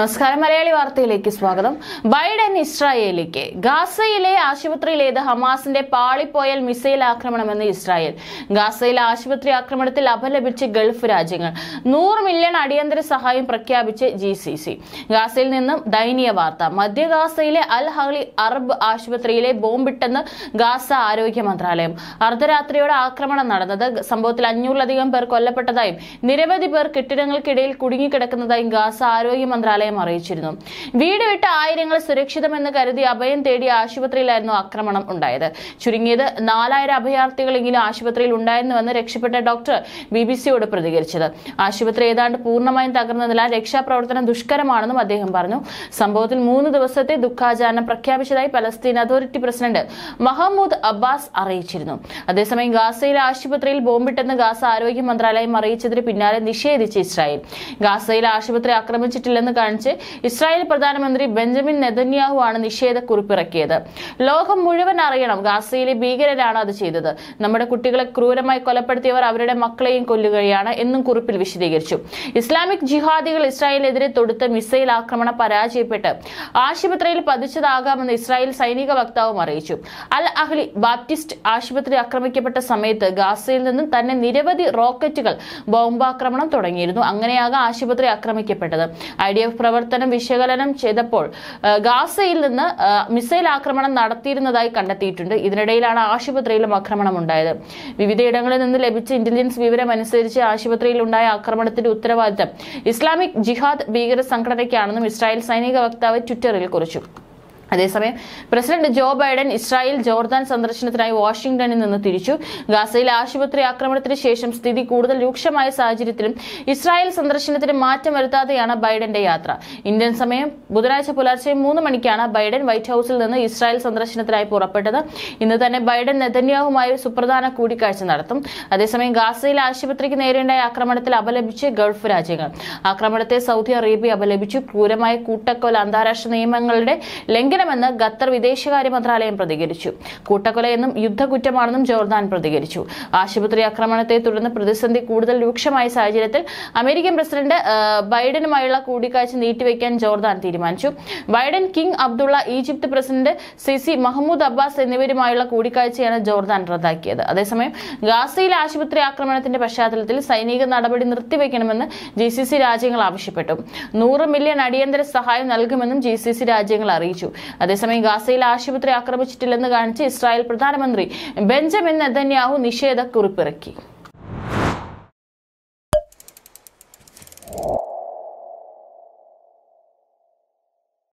നമസ്കാരം. മലയാളി വാർത്തയിലേക്ക് സ്വാഗതം. ബൈഡൻ ഇസ്രായേലിലേക്ക്. ഗാസയിലെ ആശുപത്രിയിലേത് ഹമാസിന്റെ പാളിപ്പോയൽ മിസൈൽ ആക്രമണമെന്ന് ഇസ്രായേൽ. ഗാസയിലെ ആശുപത്രി ആക്രമണത്തിൽ അപലപിച്ച് ഗൾഫ് രാജ്യങ്ങൾ. നൂറ് മില്യൺ അടിയന്തര സഹായം പ്രഖ്യാപിച്ച് ജി സി സി ഗാസയിൽ നിന്നും ദയനീയ വാർത്ത. മധ്യ ഗാസയിലെ അൽ ഹളി അറബ് ആശുപത്രിയിലെ ബോംബിട്ടെന്ന് ഗാസ ആരോഗ്യ മന്ത്രാലയം. അർദ്ധരാത്രിയോടെ ആക്രമണം നടന്നത് സംഭവത്തിൽ അഞ്ഞൂറിലധികം പേർ കൊല്ലപ്പെട്ടതായും നിരവധി പേർ കെട്ടിടങ്ങൾക്കിടയിൽ കുടുങ്ങിക്കിടക്കുന്നതായും ഗാസ ആരോഗ്യ മന്ത്രാലയം അറിയിച്ചിരുന്നു. വീട് വിട്ട ആയിരങ്ങൾ സുരക്ഷിതമെന്ന് കരുതി അഭയം തേടി ആശുപത്രിയിലായിരുന്നു ആക്രമണം ഉണ്ടായത്. ചുരുങ്ങിയത് നാലായിരം അഭയാർത്ഥികളെങ്കിലും ആശുപത്രിയിൽ ഉണ്ടായിരുന്നുവെന്ന് രക്ഷപ്പെട്ട ഡോക്ടർ ബി ബി സിയോട് പ്രതികരിച്ചത്. ആശുപത്രി ഏതാണ്ട് പൂർണമായും തകർന്നതിനാൽ രക്ഷാപ്രവർത്തനം ദുഷ്കരമാണെന്നും അദ്ദേഹം പറഞ്ഞു. സംഭവത്തിൽ മൂന്ന് ദിവസത്തെ ദുഃഖാചരണം പ്രഖ്യാപിച്ചതായി Palestine authority president Mahmoud Abbas അറിയിച്ചിരുന്നു. അതേസമയം ഗാസയിലെ ആശുപത്രിയിൽ ബോംബിട്ടെന്ന് ഗാസ ആരോഗ്യ മന്ത്രാലയം അറിയിച്ചതിന് പിന്നാലെ നിഷേധിച്ച് ഇസ്രായേൽ. ഗാസയിലെ ആശുപത്രി ആക്രമിച്ചിട്ടില്ലെന്ന് കാണിച്ച് ഇസ്രായേൽ പ്രധാനമന്ത്രി ബെഞ്ചമിൻ നെതന്യാഹു ആണ് നിഷേധക്കുറിപ്പിറക്കിയത്. ലോകം മുഴുവൻ അറിയണം ഗാസയിലെ ഭീകരരാണ് അത് ചെയ്തത്. നമ്മുടെ കുട്ടികളെ ക്രൂരമായി കൊലപ്പെടുത്തിയവർ അവരുടെ മക്കളെയും കൊല്ലുകയാണ് എന്നും കുറിപ്പിൽ വിശദീകരിച്ചു. ഇസ്ലാമിക് ജിഹാദികൾ ഇസ്രായേലിനെതിരെ തൊടുത്ത മിസൈൽ ആക്രമണം പരാജയപ്പെട്ട് ആശുപത്രിയിൽ പതിച്ചതാകാമെന്ന് ഇസ്രായേൽ സൈനിക വക്താവും അറിയിച്ചു. അൽ അഹ്ലി ബാപ്റ്റിസ്റ്റ് ആശുപത്രി ആക്രമിക്കപ്പെട്ട സമയത്ത് ഗാസയിൽ നിന്നും തന്നെ നിരവധി റോക്കറ്റുകൾ ബോംബാക്രമണം തുടങ്ങിയിരുന്നു. അങ്ങനെയാകാം ആശുപത്രി ആക്രമിക്കപ്പെട്ടത്. ഐ ഡി എഫ് പ്രവർത്തനം വിശകലനം ചെയ്തപ്പോൾ ഗാസയിൽ നിന്ന് മിസൈൽ ആക്രമണം നടത്തിയിരുന്നതായി കണ്ടെത്തിയിട്ടുണ്ട്. ഇതിനിടയിലാണ് ആശുപത്രിയിലും ആക്രമണം ഉണ്ടായത്. വിവിധയിടങ്ങളിൽ നിന്ന് ലഭിച്ച ഇന്റലിജൻസ് വിവരം അനുസരിച്ച് ആശുപത്രിയിൽ ഉണ്ടായ ആക്രമണത്തിന്റെ ഉത്തരവാദിത്തം ഇസ്ലാമിക് ജിഹാദ് ഭീകര സംഘടനയ്ക്കാണെന്നും ഇസ്രായേൽ സൈനിക വക്താവ് ട്വിറ്ററിൽ കുറിച്ചു. അതേസമയം president Joe Biden Israel Jordan സന്ദർശനത്തിനായി വാഷിംഗ്ടണിൽ നിന്ന് തിരിച്ചു. ഗാസയിലെ ആശുപത്രി ആക്രമണത്തിന് ശേഷം സ്ഥിതി കൂടുതൽ രൂക്ഷമായ സാഹചര്യത്തിലും ഇസ്രായേൽ സന്ദർശനത്തിന് മാറ്റം വരുത്താതെയാണ് ബൈഡന്റെ യാത്ര. ഇന്ത്യൻ സമയം ബുധനാഴ്ച പുലർച്ചെ മൂന്ന് മണിക്കാണ് ബൈഡൻ വൈറ്റ് ഹൌസിൽ നിന്ന് ഇസ്രായേൽ സന്ദർശനത്തിനായി പുറപ്പെട്ടത്. ഇന്ന് തന്നെ ബൈഡൻ നെതന്യാഹുമായി സുപ്രധാന കൂടിക്കാഴ്ച നടത്തും. അതേസമയം ഗാസയിലെ ആശുപത്രിക്ക് നേരെയുണ്ടായ ആക്രമണത്തിൽ അപലപിച്ച് ഗൾഫ് രാജ്യങ്ങൾ. ആക്രമണത്തെ സൗദി അറേബ്യ അപലപിച്ചു. ക്രൂരമായ കൂട്ടക്കൊല അന്താരാഷ്ട്ര നിയമങ്ങളുടെ ലംഘനമെന്ന് ഖത്തർ വിദേശകാര്യ മന്ത്രാലയം പ്രതികരിച്ചു. കൂട്ടക്കൊലയെന്നും യുദ്ധകുറ്റമാണെന്നും ജോർദാൻ പ്രതികരിച്ചു. ആശുപത്രി ആക്രമണത്തെ തുടർന്ന് പ്രതിസന്ധി കൂടുതൽ രൂക്ഷമായ സാഹചര്യത്തിൽ അമേരിക്കൻ പ്രസിഡന്റ് ബൈഡനുമായുള്ള കൂടിക്കാഴ്ച നീട്ടിവെക്കാൻ ജോർദാൻ തീരുമാനിച്ചു. Biden king Abdullah Egypt president Sisi Mahmoud Abbas എന്നിവരുമായുള്ള കൂടിക്കാഴ്ചയാണ് ജോർദാൻ റദ്ദാക്കിയത്. അതേസമയം ഗാസയിലെ ആശുപത്രി ആക്രമണത്തിന്റെ പശ്ചാത്തലത്തിൽ സൈനിക നടപടി നിർത്തിവെക്കണമെന്ന് ജി സി സി രാജ്യങ്ങൾ ആവശ്യപ്പെട്ടു. നൂറ് മില്യൺ അടിയന്തര സഹായം നൽകുമെന്നും ജി സി സി രാജ്യങ്ങൾ അറിയിച്ചു. അതേസമയം ഗാസയിൽ ആശുപത്രി ആക്രമിച്ചിട്ടില്ലെന്ന് കാണിച്ച് ഇസ്രായേൽ പ്രധാനമന്ത്രി ബെഞ്ചമിൻ നെതന്യാഹു നിഷേധക്കുറിപ്പിറക്കി.